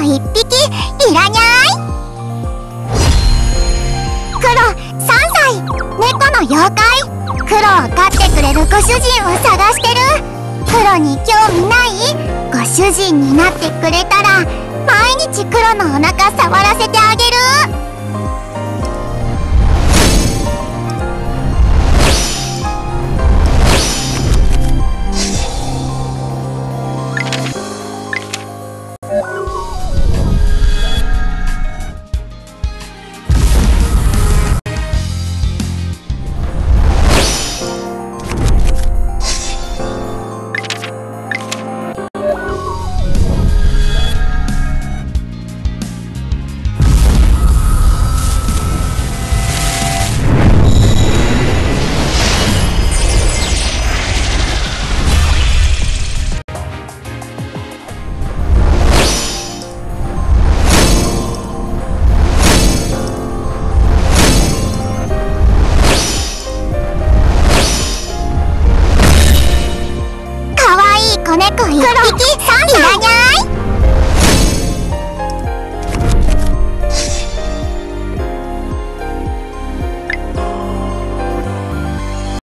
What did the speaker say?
が一匹いらにゃい。黒3歳猫の妖怪。黒を飼ってくれるご主人を探してる。黒に興味ない。ご主人になってくれたら毎日黒のお腹触らかわ